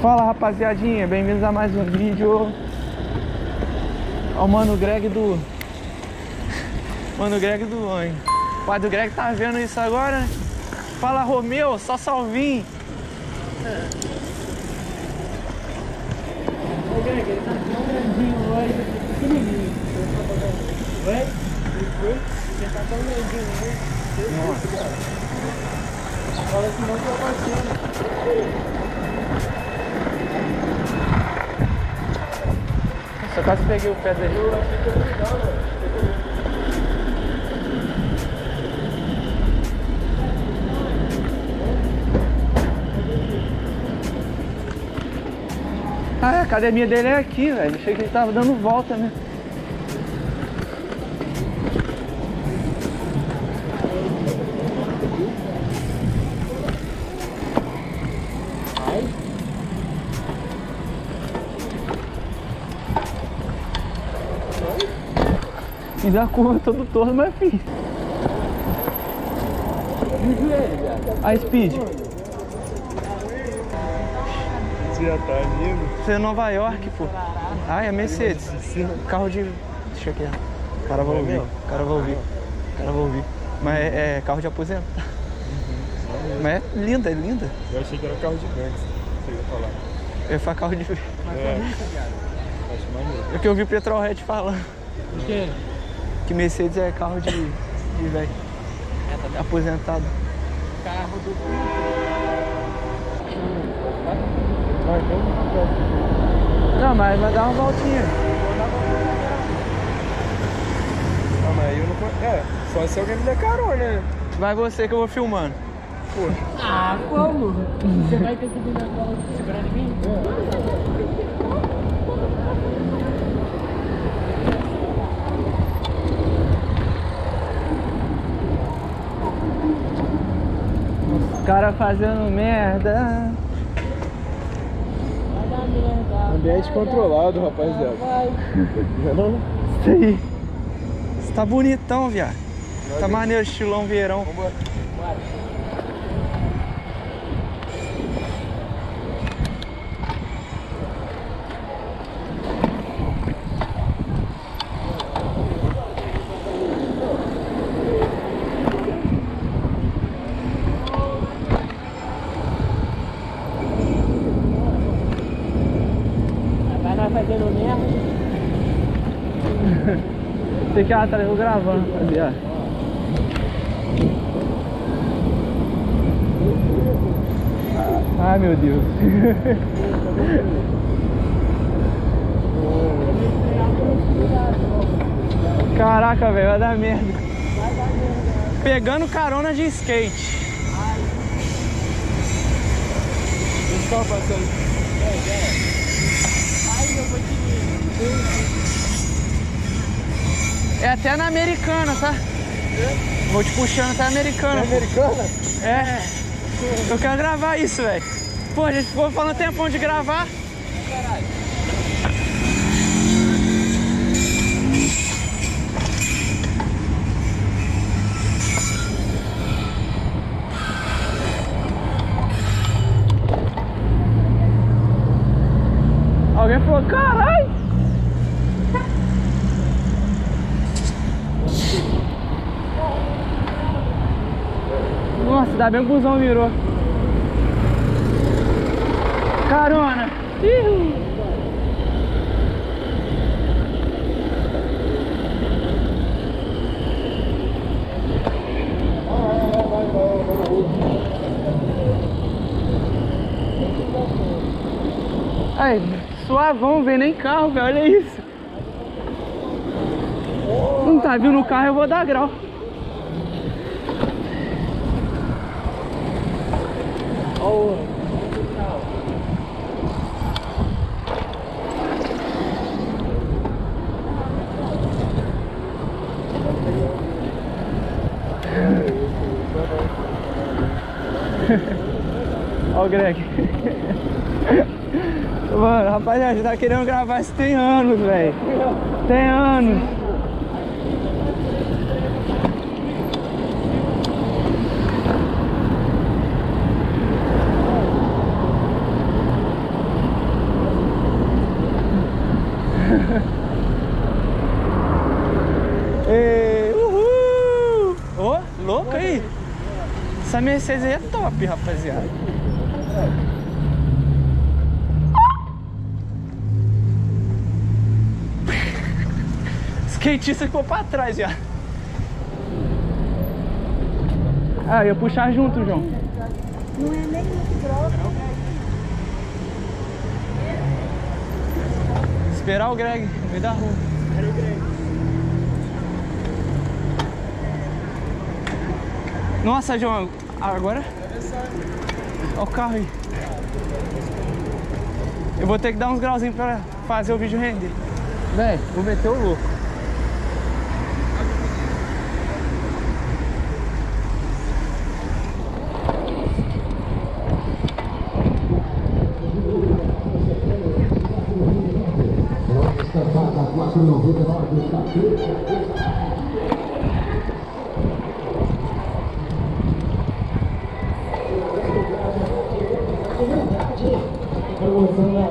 Fala rapaziadinha, bem-vindos a mais um vídeo. Ó o Mano Greg do. Mano Greg do Oi. O pai do Greg tá vendo isso agora, né? Fala Romeu, só salvinho. Ô Greg, ele tá tão grandinho hoje, pequenininho. Oi? Ele tá tão grandinho hoje. Nossa. Fala que não tô batendo. Só quase peguei o pé dele. Ah, a academia dele é aqui, velho. Achei que ele tava dando volta, né? Fiz a curva todo torto, mas fiz. Joelho, viado? A speed. Você já tá indo? Você é Nova York, pô. Ah, é Mercedes. Carro de. Deixa aqui. O cara vai É ouvir. O cara vai ouvir. O cara vai ouvir. Mas é, é carro de aposento. Mas é linda, é linda. Eu achei que era carro de gangue, você ia falar. Eu falo carro de. É, acho maneiro. É que eu vi o Petrolhead falando O quê? Que Mercedes é carro de. de velho. É, tá Aposentado. carro do. Não. Não, mas vai dar uma voltinha. Ah, mas aí eu não. É, só se alguém me der carona, né? Vai você que eu vou filmando. Pô, Ah, como? Você vai ter que vir na bola segurando em mim? Os caras fazendo merda. Merda. ambiente controlado, rapaziada. Não. Isso aí. Você tá bonitão, viado. Tá maneiro, estilão verão. Vambora. Você que atrás, eu gravando, rapaziada. Ai meu Deus. Caraca, velho, vai dar merda. Pegando carona de skate. Eles tava passando. Ai, eu vou te ver. É até na americana, tá? Vou te puxando até americana. Americana? É. Eu quero gravar isso, velho. Pô, a gente ficou falando tempão de gravar. Alguém falou, carai! Nossa, ainda bem que o busão virou. Carona! Ih! Aí, suavão, vem nem carro, velho, olha isso. Não tá vindo o carro, eu vou dar grau. Ó o Greg. Mano, rapaziada, gente tá querendo gravar isso tem anos, velho. Tem anos. Ei, uhul! Ô, louco aí! Essa Mercedes aí é top, rapaziada. Skatista ficou pra trás já. Ah, ia puxar junto, João. Não é nem muito grosso. Esperar o Greg no meio da rua. Nossa, João, agora? Olha o carro aí. Eu vou ter que dar uns grauzinhos pra fazer o vídeo render. Véi, vou meter o louco.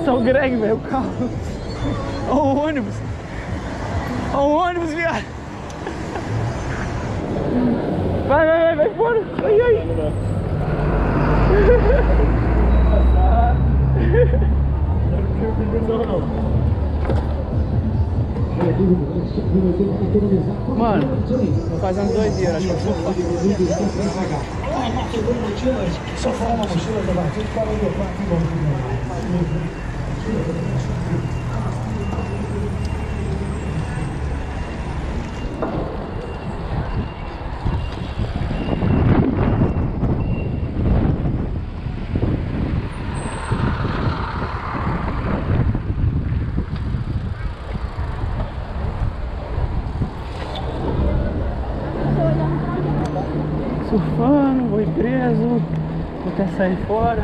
Nossa, o Greg, velho, o carro. Olha o ônibus. Olha o ônibus, viado. Vai, vai, vai, vai fora. Ai, ai. Mano, uns doideiros, acho que eu vou fazer. Surfando, vou preso, vou até sair fora.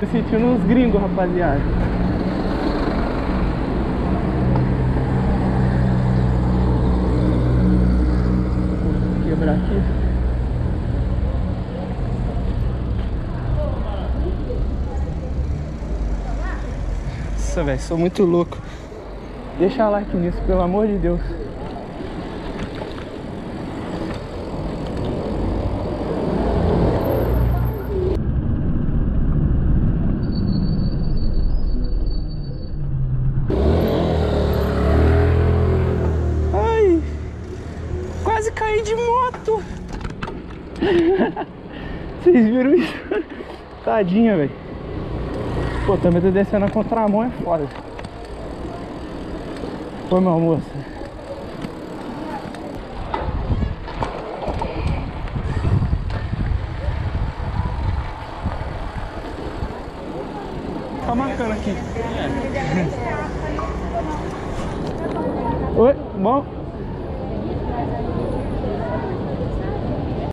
Tô sentindo uns gringos, rapaziada. Vou quebrar aqui. Nossa, velho, sou muito louco. Deixa like nisso, pelo amor de Deus. Ai, quase caí de moto. Vocês viram isso? Tadinha, velho. Pô, também tô descendo a contramão, é foda. Foi, meu moça. Tá marcando aqui. Oi, bom?